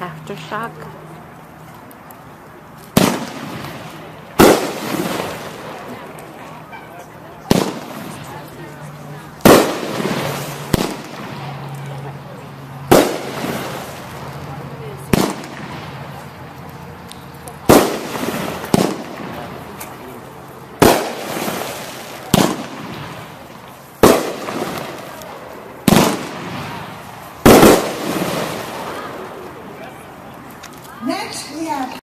Aftershock. Next, we have